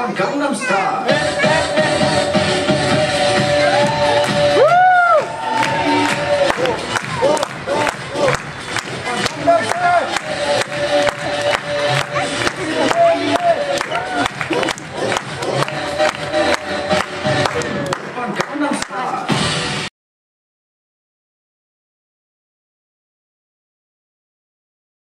on Gangnam Style.